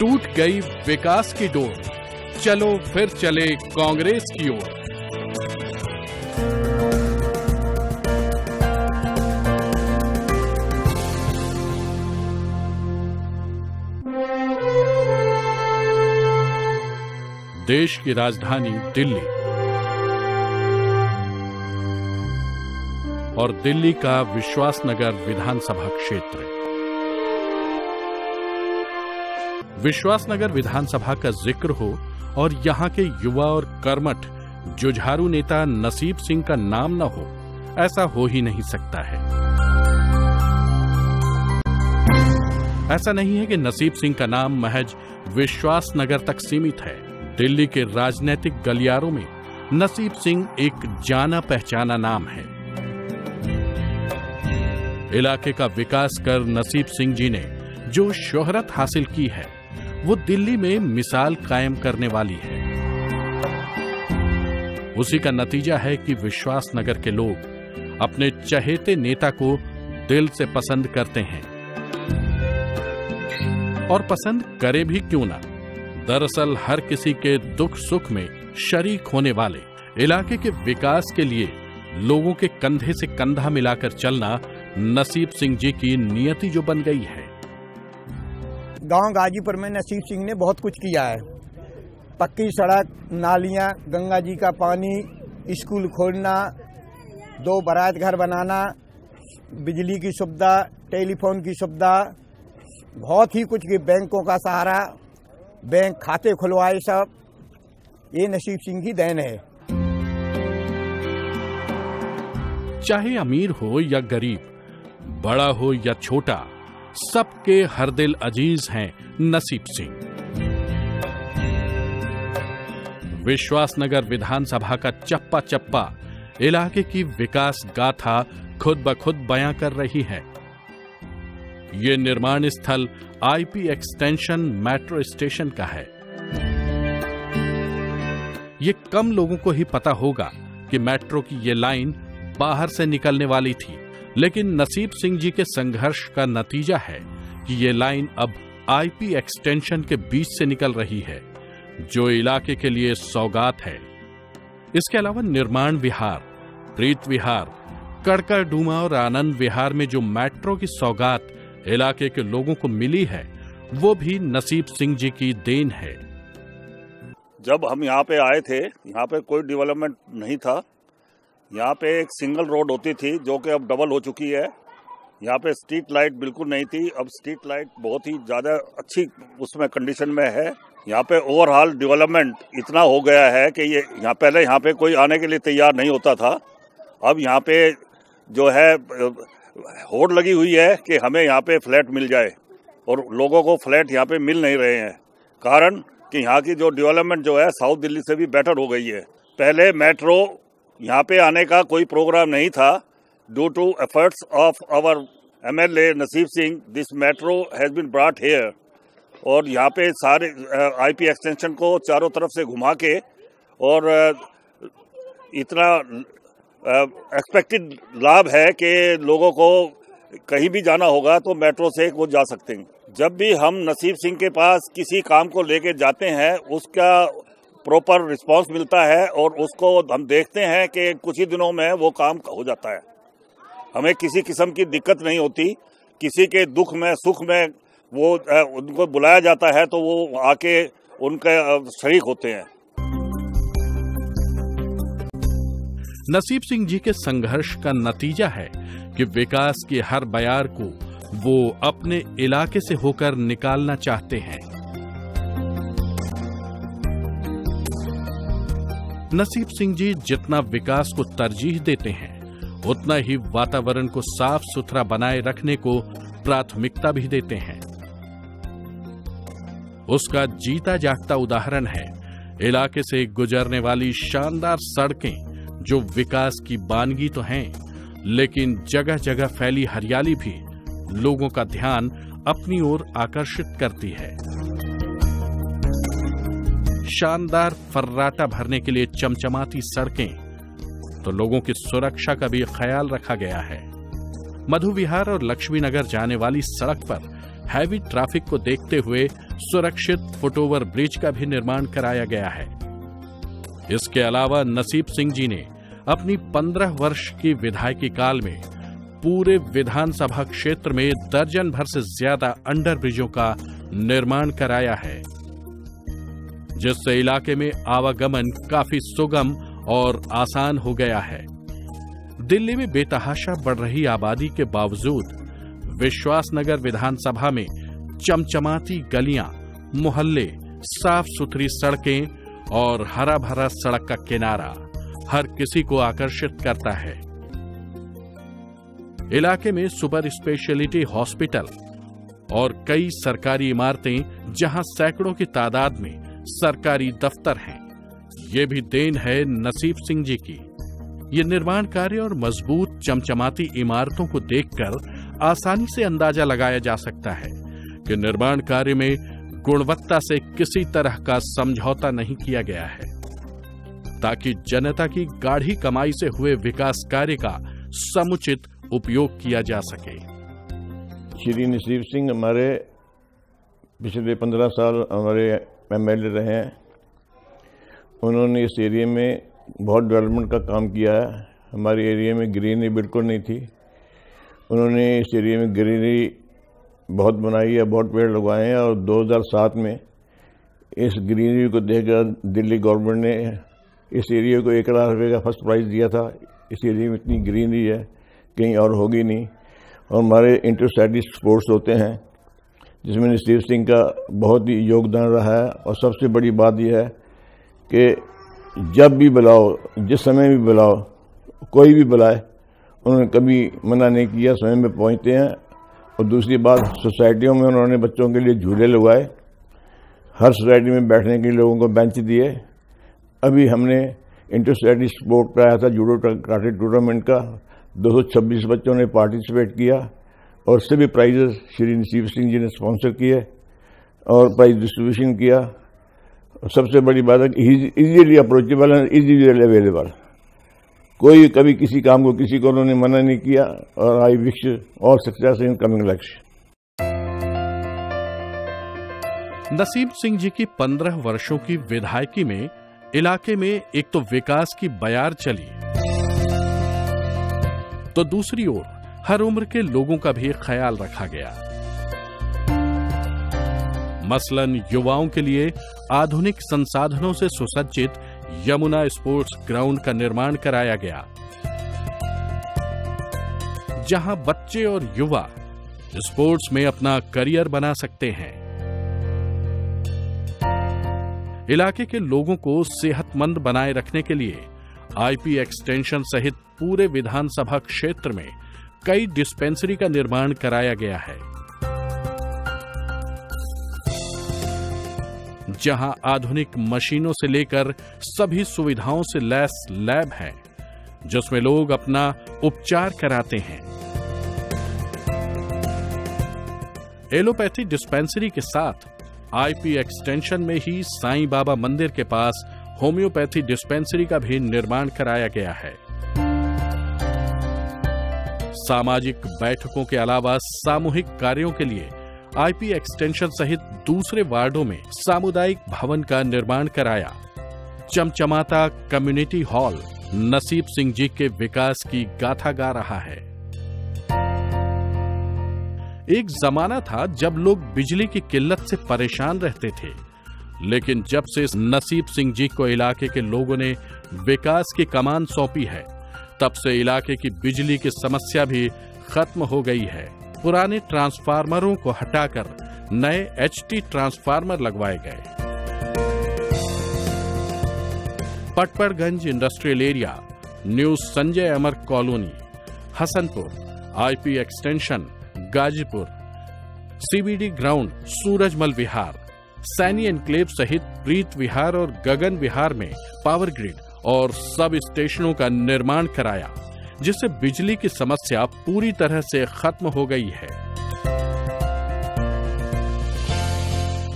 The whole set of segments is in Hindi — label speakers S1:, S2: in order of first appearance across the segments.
S1: टूट गई विकास की डोर। चलो फिर चले कांग्रेस की ओर। देश की राजधानी दिल्ली। और दिल्ली का विश्वासनगर विधानसभा क्षेत्र। विश्वासनगर विधानसभा का ज़िक्र हो और यहाँ के युवा और कर्मठ जुझारू नेता नसीब सिंह का नाम न हो, ऐसा हो ही नहीं सकता है। ऐसा नहीं है कि नसीब सिंह का नाम महज विश्वासनगर तक सीमित है। दिल्ली के राजनीतिक गलियारों में नसीब सिंह एक जाना पहचाना नाम है। इलाके का विकास कर नसीब सिंह जी ने जो शोहरत हासिल की है वो दिल्ली में मिसाल कायम करने वाली है। उसी का नतीजा है कि विश्वास नगर के लोग अपने चहेते नेता को दिल से पसंद करते हैं। और पसंद करे भी क्यों ना? दरअसल हर किसी के दुख सुख में शरीक होने वाले, इलाके के विकास के लिए लोगों के कंधे से कंधा मिलाकर चलना नसीब सिंह जी की नियति जो बन गई है।
S2: गाँव गाजीपुर में नसीब सिंह ने बहुत कुछ किया है। पक्की सड़क, नालियाँ, गंगा जी का पानी, स्कूल खोलना, दो बारात घर बनाना, बिजली की सुविधा, टेलीफोन की सुविधा, बहुत ही कुछ की बैंकों का सहारा, बैंक खाते खुलवाए सब। ये नसीब सिंह की देन है।
S1: चाहे अमीर हो या गरीब, बड़ा हो या छोटा सबके हर दिल अज़ीज़ हैं, नसीब सिंह। विश्वासनगर विधानसभा का चप्पा चप्पा इलाके की विकास गाथा खुद ब खुद बयां कर रही है। ये निर्माण स्थल आईपी एक्सटेंशन मेट्रो स्टेशन का है। ये कम लोगों को ही पता होगा कि मेट्रो की ये लाइन बाहर से निकलने वाली थी। लेकिन नसीब सिंह जी के संघर्ष का नतीजा है कि ये लाइन अब आईपी एक्सटेंशन के बीच से निकल रही है, जो इलाके के लिए सौगात है। इसके अलावा निर्माण विहार, प्रीत विहार कड़कड़ डूमा और आनंद विहार में जो मेट्रो की सौगात इलाके के लोगों को मिली है, वो भी नसीब सिंह जी की देन है।
S3: जब हम यहाँ पे आए थे, यहाँ पे कोई डेवलपमेंट नहीं था यहाँ पे एक सिंगल रोड होती थी जो कि अब डबल हो चुकी है। यहाँ पे स्ट्रीट लाइट बिल्कुल नहीं थी। अब स्ट्रीट लाइट बहुत ही ज़्यादा अच्छी उसमें कंडीशन में है। यहाँ पे ओवरऑल डेवलपमेंट इतना हो गया है कि ये यहाँ पहले यहाँ पे कोई आने के लिए तैयार नहीं होता था। अब यहाँ पे जो है, होड़ लगी हुई है कि हमें यहाँ पे फ्लैट मिल जाए और लोगों को फ्लैट यहाँ पे मिल नहीं रहे हैं। कारण कि यहाँ की जो डेवलपमेंट जो है, साउथ दिल्ली से भी बेटर हो गई है। पहले मेट्रो यहाँ पे आने का कोई प्रोग्राम नहीं था due to efforts of our MLA Nasib Singh this metro has been brought here और यहाँ पे सारे आईपी एक्सटेंशन को चारों तरफ़ से घुमा के और इतना एक्सपेक्टेड लाभ है कि लोगों को कहीं भी जाना होगा तो मेट्रो से वो जा सकते हैं। जब भी हम नसीब सिंह के पास किसी काम को लेके जाते हैं, उसका प्रॉपर रिस्पांस मिलता है और उसको हम देखते हैं कि कुछ ही दिनों में वो काम हो जाता है। हमें किसी किस्म की दिक्कत नहीं होती, किसी के दुख में, सुख में वो उनको बुलाया जाता है तो वो आके उनके शरीक होते हैं।
S1: नसीब सिंह जी के संघर्ष का नतीजा है कि विकास के हर बयार को वो अपने इलाके से होकर निकालना चाहते हैं। नसीब सिंह जी जितना विकास को तरजीह देते हैं, उतना ही वातावरण को साफ़ सुथरा बनाए रखने को प्राथमिकता भी देते हैं। उसका जीता जागता उदाहरण है, इलाके से गुजरने वाली शानदार सड़कें, जो विकास की बानगी तो हैं, लेकिन जगह जगह फैली हरियाली भी लोगों का ध्यान अपनी ओर आकर्षित करती है। शानदार फर्राटा भरने के लिए चमचमाती सड़कें तो लोगों की सुरक्षा का भी ख्याल रखा गया है। मधु विहार और लक्ष्मी नगर जाने वाली सड़क पर हैवी ट्रैफ़िक को देखते हुए सुरक्षित फुटओवर ब्रिज का भी निर्माण कराया गया है। इसके अलावा नसीब सिंह जी ने अपनी पंद्रह वर्ष की विधायकी काल में पूरे विधानसभा क्षेत्र में दर्जन भर से ज़्यादा अंडर ब्रिजों का निर्माण कराया है। जिससे इलाके में आवागमन काफ़ी सुगम और आसान हो गया है। दिल्ली में बेतहाशा बढ़ रही आबादी के बावजूद विश्वासनगर विधानसभा में चमचमाती गलियाँ, मोहल्ले साफ़ सुथरी सड़कें और हरा भरा सड़क का किनारा हर किसी को आकर्षित करता है। इलाके में सुपर स्पेशलिटी हॉस्पिटल और कई सरकारी इमारतें जहाँ सैकड़ों की तादाद में सरकारी दफ्तर हैं। ये भी देन है नसीब सिंह जी की। ये निर्माण कार्य और मज़बूत, चमचमाती इमारतों को देखकर आसानी से अंदाज़ा लगाया जा सकता है कि निर्माण कार्य में गुणवत्ता से किसी तरह का समझौता नहीं किया गया है, ताकि जनता की गाढ़ी कमाई से हुए विकास कार्य का समुचित उपयोग किया जा सके।
S4: श्री नसीब सिंह हमारे पिछले पंद्रह साल हमारे एमएलए रहे हैं। उन्होंने इस एरिया में बहुत डेवलपमेंट का काम किया है। हमारे एरिया में ग्रीनरी बिल्कुल नहीं थी। उन्होंने इस एरिया में ग्रीनरी बहुत बनाई है, बहुत पेड़ लगवाए हैं और 2007 में इस ग्रीनरी को देखकर दिल्ली गवर्नमेंट ने इस एरिया को एक लाख रुपये का फ़र्स्ट प्राइज़ दिया था। इस एरिया में इतनी ग्रीनरी है, कहीं और होगी नहीं। और हमारे इंटर स्पोर्ट्स होते हैं। जिसमें नसीब सिंह का बहुत ही योगदान रहा है और सबसे बड़ी बात यह है कि जब भी बुलाओ, जिस समय भी बुलाओ, कोई भी बुलाए, उन्होंने कभी मना नहीं किया, समय में पहुँचते हैं। और दूसरी बात, सोसाइटियों में उन्होंने बच्चों के लिए झूले लगवाए, हर सोसाइटी में बैठने के लिए लोगों को बेंच दिए। अभी हमने इंटर सोसाइटी स्पोर्ट कराया था, जूडो कराटे टूर्नामेंट का। 226 बच्चों ने पार्टिसिपेट किया। और सभी प्राइजेस श्री नसीब सिंह जी ने स्पॉन्सर किए और प्राइज डिस्ट्रीब्यूशन किया। सबसे बड़ी बात है कि easily approachable and easily available कोई कभी किसी काम को किसी को उन्होंने मना नहीं किया और I wish all success in coming लक्ष्य
S1: नसीब सिंह जी की पंद्रह वर्षों की विधायकी में इलाके में एक तो विकास की बयार चली। तो दूसरी ओर हर उम्र के लोगों का भी ख्याल रखा गया। मसलन युवाओं के लिए आधुनिक संसाधनों से सुसज्जित यमुना स्पोर्ट्स ग्राउंड का निर्माण कराया गया, जहाँ बच्चे और युवा स्पोर्ट्स में अपना करियर बना सकते हैं। इलाके के लोगों को सेहतमंद बनाए रखने के लिए आईपी एक्सटेंशन सहित पूरे विधानसभा क्षेत्र में कई डिस्पेंसरी का निर्माण कराया गया है। जहाँ आधुनिक मशीनों से लेकर सभी सुविधाओं से लैस लैब है, जिसमें लोग अपना उपचार कराते हैं। एलोपैथी डिस्पेंसरी के साथ आईपी एक्सटेंशन में ही साईं बाबा मंदिर के पास होम्योपैथी डिस्पेंसरी का भी निर्माण कराया गया है। सामाजिक बैठकों के अलावा सामूहिक कार्यों के लिए आईपी एक्सटेंशन सहित दूसरे वार्डों में सामुदायिक भवन का निर्माण कराया। चमचमाता कम्युनिटी हॉल नसीब सिंह जी के विकास की गाथा गा रहा है। एक जमाना था जब लोग बिजली की किल्लत से परेशान रहते थे, लेकिन जब से नसीब सिंह जी को इलाके के लोगों ने विकास की कमान सौंपी है तब से इलाके की बिजली की समस्या भी खत्म हो गई है। पुराने ट्रांसफार्मरों को हटाकर नए एचटी ट्रांसफार्मर लगवाए गए। Patparganj industrial area, new Sanjay Amar colony, Hasanpur, IP extension, Ghazipur, CBD ground, Surajmal Vihar, Saini enclave सहित प्रीत विहार और गगन विहार में पावर ग्रिड। और सब स्टेशनों का निर्माण कराया, जिससे बिजली की समस्या पूरी तरह से खत्म हो गई है।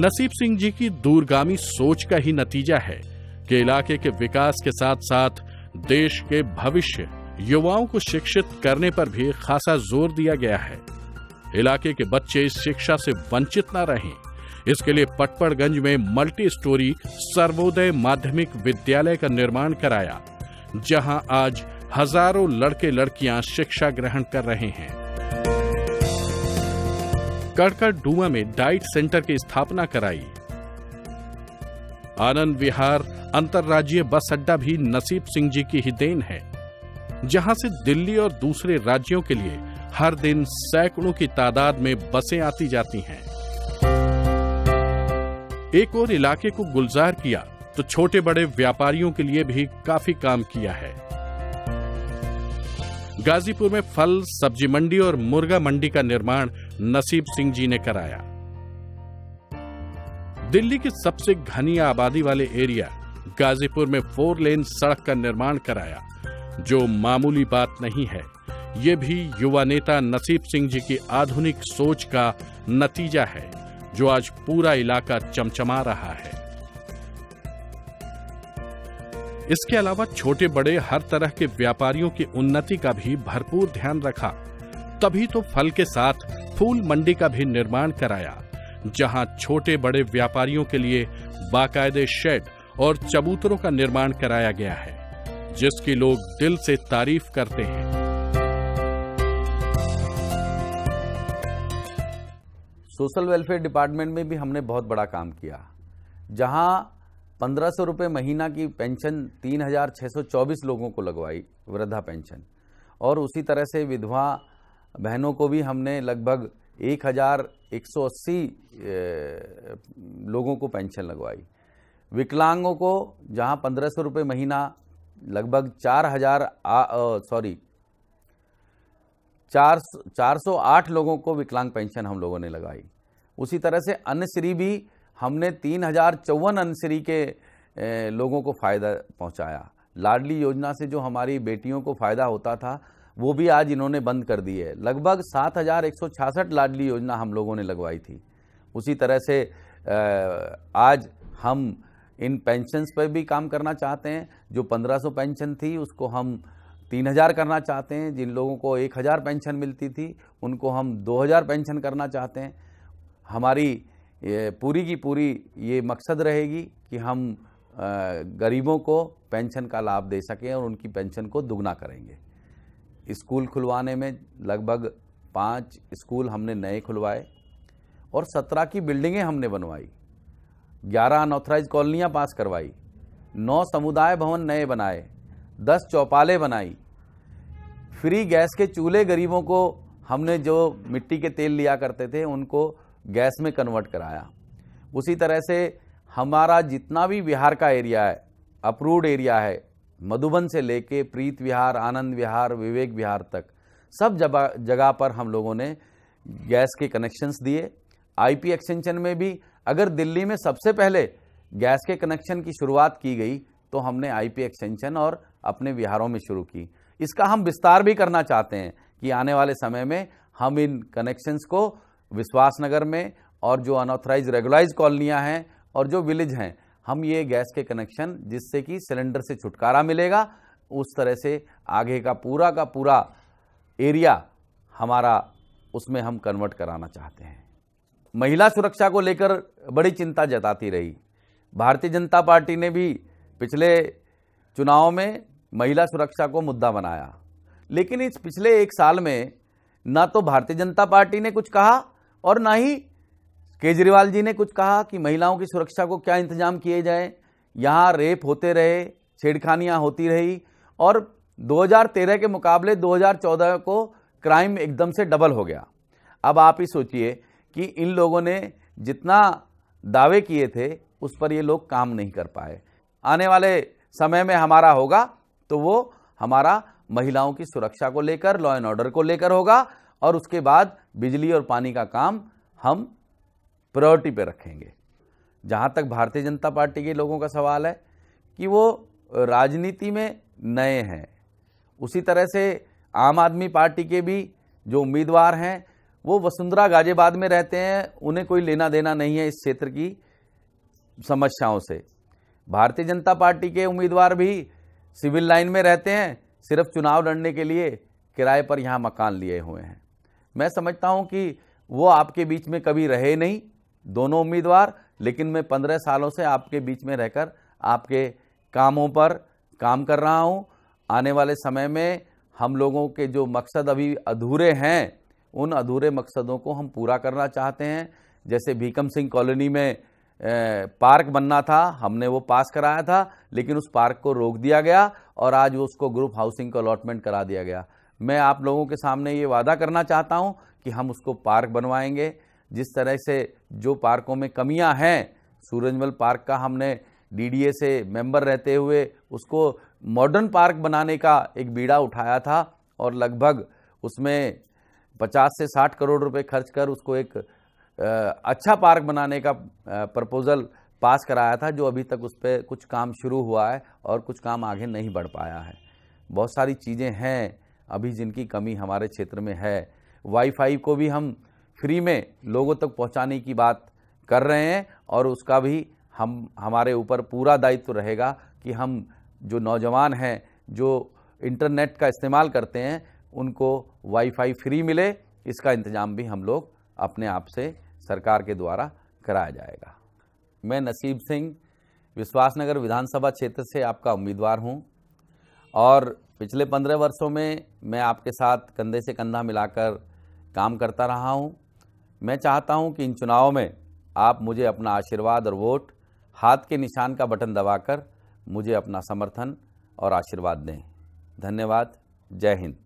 S1: नसीब सिंह जी की दूरगामी सोच का ही नतीजा है कि इलाके के विकास के साथ साथ देश के भविष्य, युवाओं को शिक्षित करने पर भी खासा ज़ोर दिया गया है। इलाके के बच्चे शिक्षा से वंचित न रहें। इसके लिए पटपड़गंज में मल्टी स्टोरी सर्वोदय माध्यमिक विद्यालय का निर्माण कराया, जहाँ आज हज़ारों लड़के लड़कियाँ शिक्षा ग्रहण कर रहे हैं। कड़कड़ डुआ में डाइट सेंटर की स्थापना कराई। आनंद विहार अंतर्राज्यीय बस अड्डा भी नसीब सिंह जी की ही देन है, जहाँ से दिल्ली और दूसरे राज्यों के लिए हर दिन सैकड़ों की तादाद में बसें आती जाती हैं। एक और इलाके को गुलजार किया तो छोटे बड़े व्यापारियों के लिए भी काफ़ी काम किया है। गाजीपुर में फल, सब्ज़ी मंडी और मुर्गा मंडी का निर्माण नसीब सिंह जी ने कराया। दिल्ली की सबसे घनी आबादी वाले एरिया, गाजीपुर में फोर लेन सड़क का निर्माण कराया, जो मामूली बात नहीं है। ये भी युवा नेता नसीब सिंह जी की आधुनिक सोच का नतीजा है। जो आज पूरा इलाका चमचमा रहा है। इसके अलावा छोटे बड़े हर तरह के व्यापारियों की उन्नति का भी भरपूर ध्यान रखा। तभी तो फल के साथ फूल मंडी का भी निर्माण कराया, जहाँ छोटे बड़े व्यापारियों के लिए बाकायदे शेड और चबूतरों का निर्माण कराया गया है, जिसकी लोग दिल से तारीफ़ करते हैं।
S5: सोशल वेलफेयर डिपार्टमेंट में भी हमने बहुत बड़ा काम किया। जहाँ पंद्रह सौ रुपये महीना की पेंशन तीन हज़ार छः सौ चौबीस लोगों को लगवाई, वृद्धा पेंशन। और उसी तरह से विधवा बहनों को भी हमने लगभग एक हज़ार एक सौ अस्सी लोगों को पेंशन लगवाई। विकलांगों को जहाँ पंद्रह सौ रुपये महीना लगभग चार हज़ार सॉरी चार चार सौ आठ लोगों को विकलांग पेंशन हम लोगों ने लगाई। उसी तरह से अन्य श्री भी हमने तीन हज़ार चौवन अनश्री के लोगों को फ़ायदा पहुँचाया। लाडली योजना से जो हमारी बेटियों को फ़ायदा होता था, वो भी आज इन्होंने बंद कर दी है लगभग सात हज़ार एक सौ छियासठ लाडली योजना हम लोगों ने लगवाई थी। उसी तरह से आज हम इन पेंशन्स पर भी काम करना चाहते हैं। जो 1500 पेंशन थी, उसको हम 3000 करना चाहते हैं, जिन लोगों को 1000 पेंशन मिलती थी, उनको हम 2000 पेंशन करना चाहते हैं। हमारी पूरी की पूरी ये मकसद रहेगी कि हम गरीबों को पेंशन का लाभ दे सकें और उनकी पेंशन को दुगना करेंगे। स्कूल खुलवाने में लगभग पाँच स्कूल हमने नए खुलवाए और सत्रह की बिल्डिंगें हमने बनवाई, ग्यारह अनऑथराइज कॉलोनियाँ पास करवाई, नौ समुदाय भवन नए बनाए दस चौपाले बनाई। फ्री गैस के चूल्हे गरीबों को हमने जो मिट्टी के तेल लिया करते थे, उनको गैस में कन्वर्ट कराया। उसी तरह से हमारा जितना भी बिहार का एरिया है अप्रूव्ड एरिया है, मधुबन से लेके प्रीत विहार, आनंद विहार, विवेक विहार तक, सब जगह पर हम लोगों ने गैस के कनेक्शंस दिए। आईपी एक्सटेंशन में भी अगर दिल्ली में सबसे पहले गैस के कनेक्शन की शुरुआत की गई तो हमने आईपी एक्सटेंशन और अपने बिहारों में शुरू की। इसका हम विस्तार भी करना चाहते हैं कि आने वाले समय में हम इन कनेक्शंस को विश्वासनगर में और जो अनऑथराइज रेगुलाइज कॉलोनियाँ हैं और जो विलेज हैं, हम ये गैस के कनेक्शन जिससे कि सिलेंडर से छुटकारा मिलेगा, उस तरह से आगे का पूरा का पूरा एरिया हमारा उसमें हम कन्वर्ट कराना चाहते हैं। महिला सुरक्षा को लेकर बड़ी चिंता जताती रही। भारतीय जनता पार्टी ने भी पिछले चुनाव में महिला सुरक्षा को मुद्दा बनाया। लेकिन इस पिछले एक साल में ना तो भारतीय जनता पार्टी ने कुछ कहा और ना ही केजरीवाल जी ने कुछ कहा कि महिलाओं की सुरक्षा को क्या इंतज़ाम किए जाए। यहाँ रेप होते रहे, छेड़खानियाँ होती रही और 2013 के मुकाबले 2014 को क्राइम एकदम से डबल हो गया। अब आप ही सोचिए कि इन लोगों ने जितना दावे किए थे, उस पर ये लोग काम नहीं कर पाए। आने वाले समय में हमारा होगा तो वो हमारा महिलाओं की सुरक्षा को लेकर लॉ एंड ऑर्डर को लेकर होगा, और उसके बाद बिजली और पानी का काम हम प्रायोरिटी पे रखेंगे। जहाँ तक भारतीय जनता पार्टी के लोगों का सवाल है कि वो राजनीति में नए हैं। उसी तरह से आम आदमी पार्टी के भी जो उम्मीदवार हैं, वो वसुंधरा गाजियाबाद में रहते हैं, उन्हें कोई लेना देना नहीं है इस क्षेत्र की समस्याओं से। भारतीय जनता पार्टी के उम्मीदवार भी सिविल लाइन में रहते हैं, सिर्फ़ चुनाव लड़ने के लिए किराए पर यहाँ मकान लिए हुए हैं। मैं समझता हूँ कि वो आपके बीच में कभी रहे नहीं, दोनों उम्मीदवार, लेकिन मैं पंद्रह सालों से आपके बीच में रहकर आपके कामों पर काम कर रहा हूँ। आने वाले समय में हम लोगों के जो मकसद अभी अधूरे हैं, उन अधूरे मकसदों को हम पूरा करना चाहते हैं। जैसे भीकम सिंह कॉलोनी में पार्क बनना था, हमने वो पास कराया था, लेकिन उस पार्क को रोक दिया गया और आज उसको ग्रुप हाउसिंग को अलॉटमेंट करा दिया गया। मैं आप लोगों के सामने ये वादा करना चाहता हूँ कि हम उसको पार्क बनवाएँगे। जिस तरह से जो पार्कों में कमियाँ हैं, सूरजमल पार्क का हमने डीडीए से मेंबर रहते हुए उसको मॉडर्न पार्क बनाने का एक बीड़ा उठाया था और लगभग उसमें 50 से 60 करोड़ रुपए खर्च कर उसको एक अच्छा पार्क बनाने का प्रपोज़ल पास कराया था, जो अभी तक उस पर कुछ काम शुरू हुआ है और कुछ काम आगे नहीं बढ़ पाया है। बहुत सारी चीज़ें हैं अभी जिनकी कमी हमारे क्षेत्र में है। वाईफाई को भी हम फ्री में लोगों तक पहुँचाने की बात कर रहे हैं और उसका भी हम, हमारे ऊपर पूरा दायित्व तो रहेगा कि हम जो नौजवान हैं, जो इंटरनेट का इस्तेमाल करते हैं, उनको वाईफाई फ्री मिले। इसका इंतज़ाम भी हम लोग अपने आप से सरकार के द्वारा कराया जाएगा। मैं नसीब सिंह, विश्वासनगर विधानसभा क्षेत्र से आपका उम्मीदवार हूँ और पिछले पंद्रह वर्षों में मैं आपके साथ कंधे से कंधा मिलाकर काम करता रहा हूँ। मैं चाहता हूँ कि इन चुनावों में आप मुझे अपना आशीर्वाद और वोट हाथ के निशान का बटन दबाकर मुझे अपना समर्थन और आशीर्वाद दें। धन्यवाद। जय हिंद।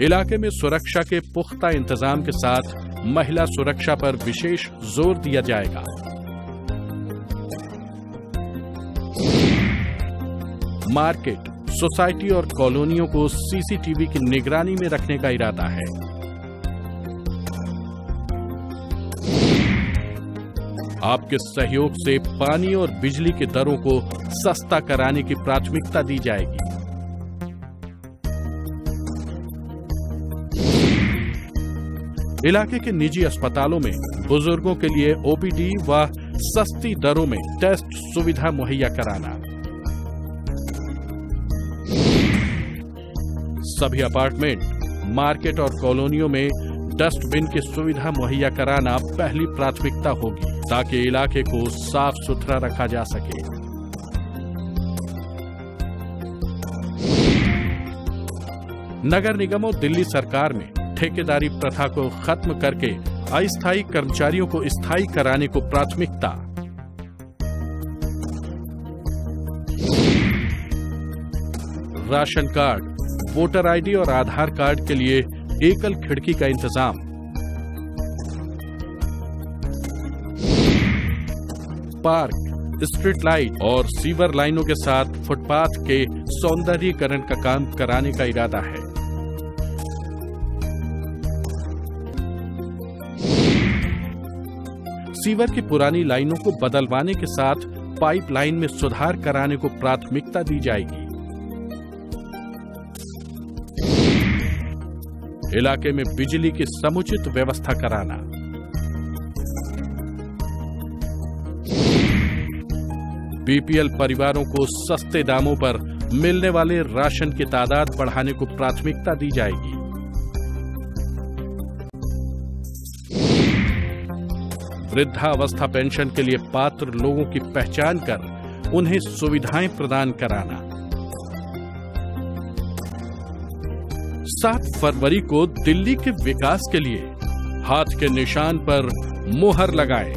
S1: इलाके में सुरक्षा के पुख्ता इंतज़ाम के साथ महिला सुरक्षा पर विशेष ज़ोर दिया जाएगा। मार्केट, सोसाइटी और कॉलोनियों को सीसीटीवी की निगरानी में रखने का इरादा है। आपके सहयोग से पानी और बिजली के दरों को सस्ता कराने की प्राथमिकता दी जाएगी। इलाके के निजी अस्पतालों में बुज़ुर्गों के लिए ओपीडी व सस्ती दरों में टेस्ट सुविधा मुहैया कराना। सभी अपार्टमेंट, मार्केट और कॉलोनियों में डस्टबिन की सुविधा मुहैया कराना पहली प्राथमिकता होगी, ताकि इलाके को साफ़ सुथरा रखा जा सके। नगर निगम और दिल्ली सरकार में ठेकेदारी प्रथा को खत्म करके अस्थायी कर्मचारियों को स्थायी कराने को प्राथमिकता। राशन कार्ड, वोटर आईडी और आधार कार्ड के लिए एकल खिड़की का इंतज़ाम। पार्क, स्ट्रीट लाइट और सीवर लाइनों के साथ फुटपाथ के सौंदर्यीकरण का काम कराने का इरादा है। सीवर की पुरानी लाइनों को बदलवाने के साथ पाइपलाइन में सुधार कराने को प्राथमिकता दी जाएगी। इलाके में बिजली की समुचित व्यवस्था कराना। बीपीएल परिवारों को सस्ते दामों पर मिलने वाले राशन की तादाद बढ़ाने को प्राथमिकता दी जाएगी। वृद्धावस्था पेंशन के लिए पात्र लोगों की पहचान कर उन्हें सुविधाएँ प्रदान कराना। सात फरवरी को दिल्ली के विकास के लिए हाथ के निशान पर मुहर लगाए।